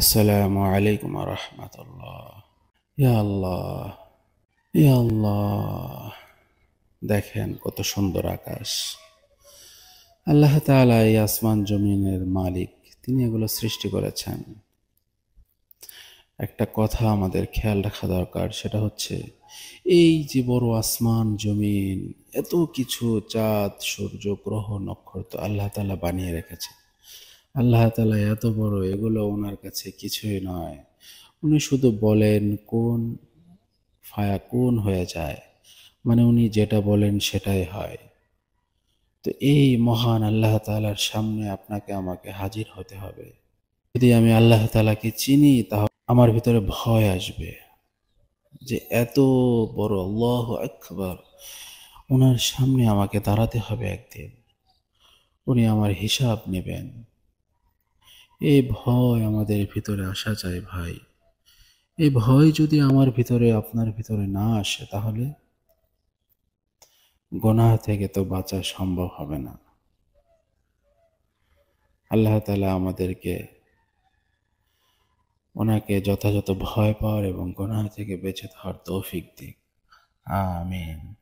আসসালামু আলাইকুম রহমতুল্লাহ ইয়া আল্লাহ ইয়া আল্লাহ দেখেন কত সুন্দর আকাশ। আল্লাহ তাআলা এই আসমান জমিনের মালিক, তিনি এগুলো সৃষ্টি করেছেন। একটা কথা আমাদের খেয়াল রাখা দরকার, সেটা হচ্ছে এই যে বড় আসমান জমিন, এত কিছু চাঁদ সূর্য, গ্রহ, নক্ষত্র আল্লাহ তাআলা বানিয়ে রেখেছেন। আল্লাহ তালা এত বড় এগুলো ওনার কাছে কিছুই নয়। উনি শুধু বলেন কোন ফায়া কোন হয়ে যায়। মানে উনি যেটা বলেন সেটাই হয়। তো এই মহান আল্লাহ তালার সামনে আপনাকে আমাকে হাজির হতে হবে। যদি আমি আল্লাহ তালাকে চিনি, তাহলে আমার ভিতরে ভয় আসবে যে এত বড় আল্লাহ আকবর। ওনার সামনে আমাকে দাঁড়াতে হবে একদিন। উনি আমার হিসাব নেবেন। এই ভয় আমাদের ভিতরে আসা চাই ভাই। এই ভয় যদি আমার ভিতরে আপনার ভিতরে না আসে তাহলে গোনাহ থেকে তো বাঁচা সম্ভব হবে না। আল্লাহ তালা আমাদেরকে ওনাকে যথাযথ ভয় পাওয়ার এবং গোনাহ থেকে বেঁচে থাকার তৌফিক দিক। আমিন।